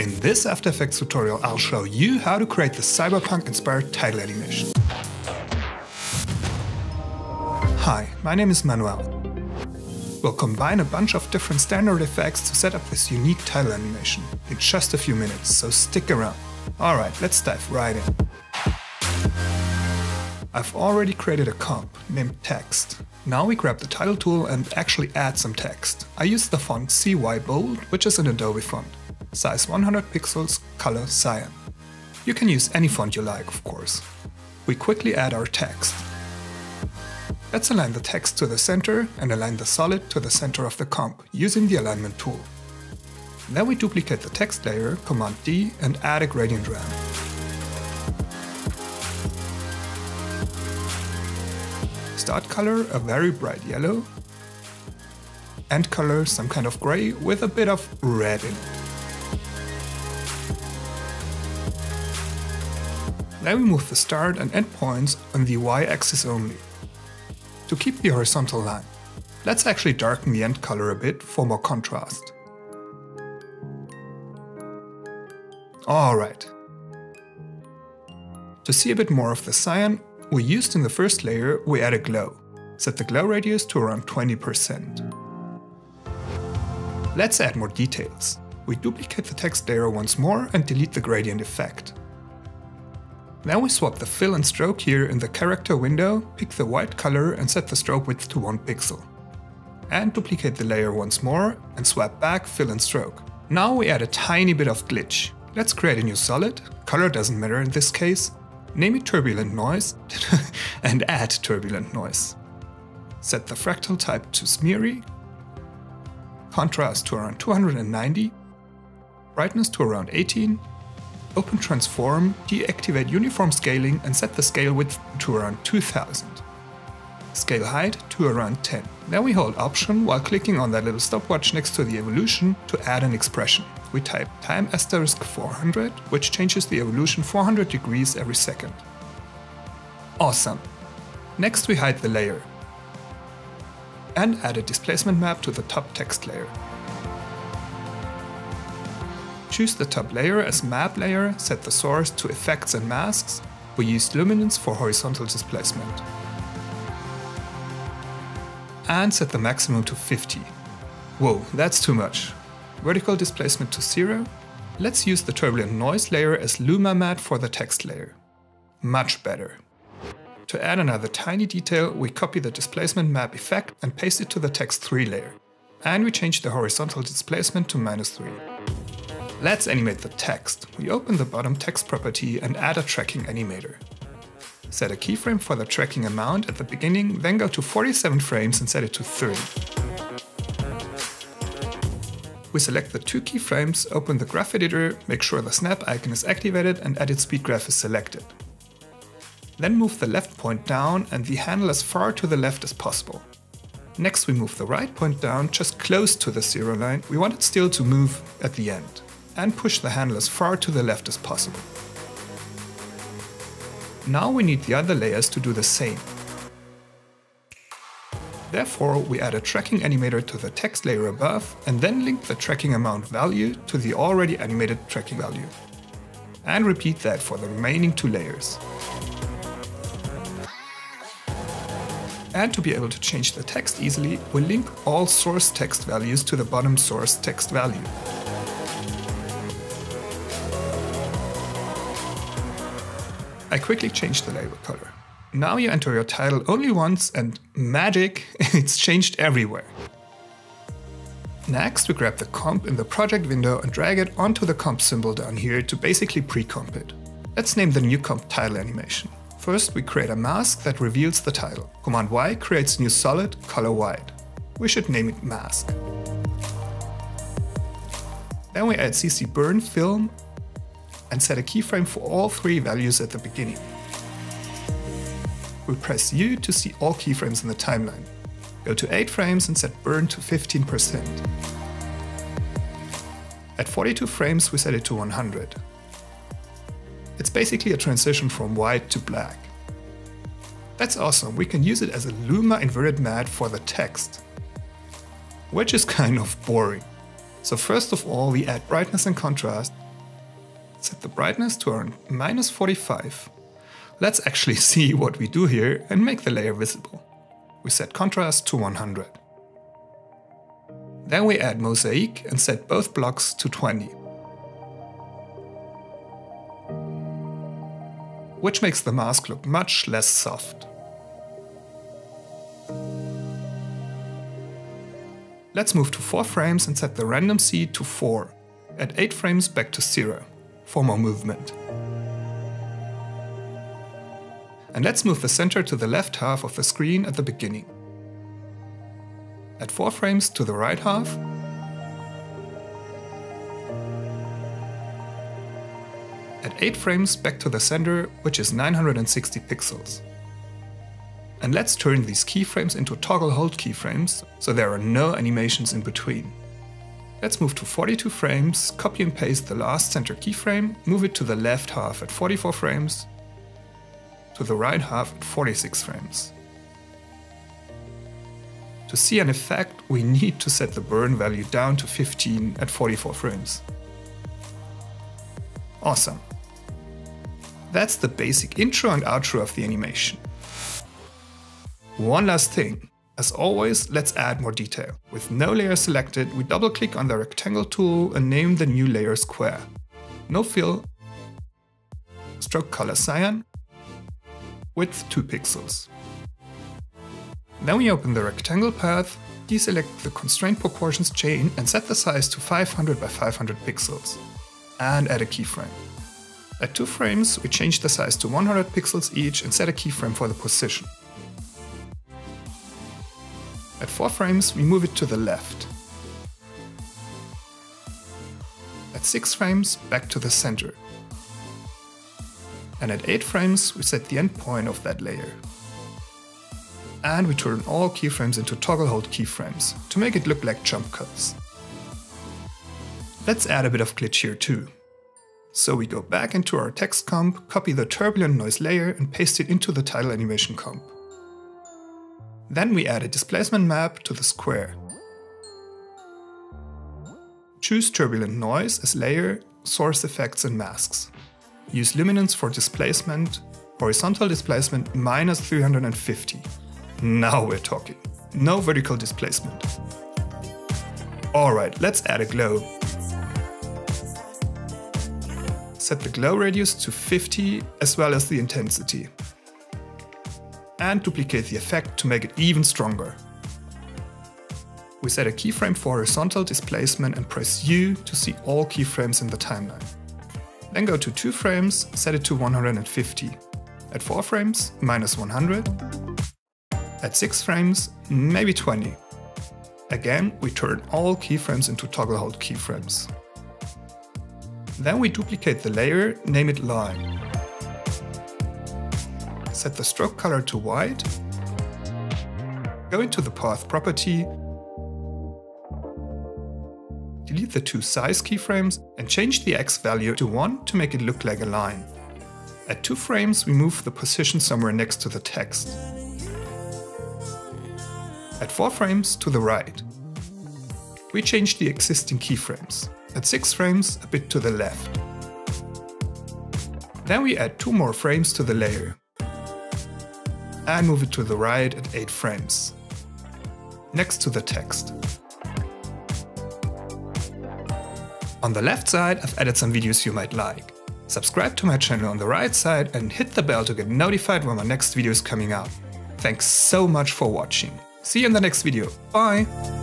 In this After Effects tutorial, I'll show you how to create the cyberpunk-inspired title animation. Hi, my name is Manuel. We'll combine a bunch of different standard effects to set up this unique title animation in just a few minutes, so stick around. Alright, let's dive right in. I've already created a comp named text. Now we grab the title tool and actually add some text. I use the font CY Bold, which is an Adobe font. Size 100 pixels, color cyan. You can use any font you like, of course. We quickly add our text. Let's align the text to the center and align the solid to the center of the comp using the alignment tool. Then we duplicate the text layer, Command D, and add a gradient ramp. Start color a very bright yellow, end color some kind of gray with a bit of red in it. Then we move the start and end points on the y-axis only. To keep the horizontal line, let's actually darken the end color a bit for more contrast. Alright. To see a bit more of the cyan we used in the first layer, we add a glow. Set the glow radius to around 20%. Let's add more details. We duplicate the text layer once more and delete the gradient effect. Then we swap the fill and stroke here in the character window, pick the white color and set the stroke width to 1 pixel. And duplicate the layer once more and swap back fill and stroke. Now we add a tiny bit of glitch. Let's create a new solid, color doesn't matter in this case, name it turbulent noise and add turbulent noise. Set the fractal type to smeary, contrast to around 290, brightness to around 18, open transform, deactivate uniform scaling and set the scale width to around 2000. Scale height to around 10. Then we hold option while clicking on that little stopwatch next to the evolution to add an expression. We type time asterisk 400, which changes the evolution 400 degrees every second. Awesome. Next we hide the layer and add a displacement map to the top text layer. Choose the top layer as map layer, set the source to effects and masks. We used luminance for horizontal displacement. And set the maximum to 50. Whoa, that's too much. Vertical displacement to 0. Let's use the turbulent noise layer as luma matte for the text layer. Much better. To add another tiny detail, we copy the displacement map effect and paste it to the text 3 layer. And we change the horizontal displacement to minus 3. Let's animate the text. We open the bottom text property and add a tracking animator. Set a keyframe for the tracking amount at the beginning, then go to 47 frames and set it to 30. We select the two keyframes, open the graph editor, make sure the snap icon is activated and edit speed graph is selected. Then move the left point down and the handle as far to the left as possible. Next we move the right point down just close to the zero line, we want it still to move at the end and push the handle as far to the left as possible. Now we need the other layers to do the same. Therefore, we add a tracking animator to the text layer above and then link the tracking amount value to the already animated tracking value. And repeat that for the remaining two layers. And to be able to change the text easily, we link all source text values to the bottom source text value. I quickly changed the label color. Now you enter your title only once and magic, it's changed everywhere. Next, we grab the comp in the project window and drag it onto the comp symbol down here to basically pre-comp it. Let's name the new comp title animation. First, we create a mask that reveals the title. Command Y creates new solid, color white. We should name it mask. Then we add CC burn film and set a keyframe for all three values at the beginning. We press U to see all keyframes in the timeline. Go to 8 frames and set burn to 15%. At 42 frames we set it to 100. It's basically a transition from white to black. That's awesome, we can use it as a Luma inverted matte for the text. Which is kind of boring. So first of all, we add brightness and contrast. Set the brightness to around minus 45. Let's actually see what we do here and make the layer visible. We set contrast to 100. Then we add mosaic and set both blocks to 20. Which makes the mask look much less soft. Let's move to 4 frames and set the random seed to 4. At 8 frames back to 0, for more movement. And let's move the center to the left half of the screen at the beginning. At 4 frames to the right half. At 8 frames back to the center, which is 960 pixels. And let's turn these keyframes into toggle hold keyframes, so there are no animations in between. Let's move to 42 frames, copy and paste the last center keyframe, move it to the left half at 44 frames, to the right half at 46 frames. To see an effect, we need to set the burn value down to 15 at 44 frames. Awesome. That's the basic intro and outro of the animation. One last thing. As always, let's add more detail. With no layer selected, we double click on the rectangle tool and name the new layer square. No fill, stroke color cyan, width 2 pixels. Then we open the rectangle path, deselect the constraint proportions chain and set the size to 500 by 500 pixels. And add a keyframe. At 2 frames, we change the size to 100 pixels each and set a keyframe for the position. At 4 frames, we move it to the left. At 6 frames, back to the center. And at 8 frames, we set the endpoint of that layer. And we turn all keyframes into toggle hold keyframes, to make it look like jump cuts. Let's add a bit of glitch here too. So we go back into our text comp, copy the turbulent noise layer and paste it into the title animation comp. Then we add a displacement map to the square. Choose turbulent noise as layer, source effects and masks. Use luminance for displacement, horizontal displacement minus 350. Now we're talking. No vertical displacement. Alright, let's add a glow. Set the glow radius to 50 as well as the intensity and duplicate the effect to make it even stronger. We set a keyframe for horizontal displacement and press U to see all keyframes in the timeline. Then go to 2 frames, set it to 150. At 4 frames, minus 100. At 6 frames, maybe 20. Again, we turn all keyframes into toggle hold keyframes. Then we duplicate the layer, name it line set the stroke color to white, go into the path property, delete the two size keyframes and change the X value to 1 to make it look like a line. At 2 frames we move the position somewhere next to the text. At 4 frames to the right. We change the existing keyframes. At 6 frames a bit to the left. Then we add 2 more frames to the layer and move it to the right at 8 frames, next to the text. On the left side, I've added some videos you might like. Subscribe to my channel on the right side and hit the bell to get notified when my next video is coming out. Thanks so much for watching. See you in the next video. Bye!